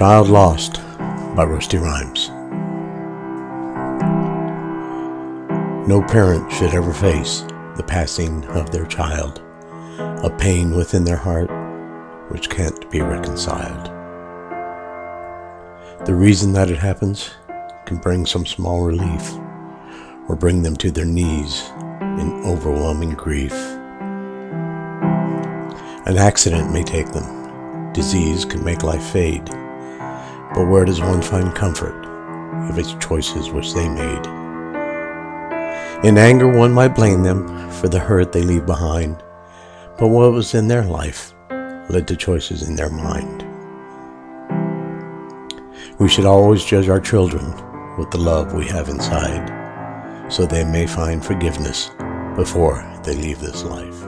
Child Lost by Rusty Rimes. No parent should ever face the passing of their child, a pain within their heart which can't be reconciled. The reason that it happens can bring some small relief or bring them to their knees in overwhelming grief. An accident may take them, disease can make life fade, but where does one find comfort if it's choices which they made? In anger, one might blame them for the hurt they leave behind, but what was in their life led to choices in their mind. We should always judge our children with the love we have inside, so they may find forgiveness before they leave this life.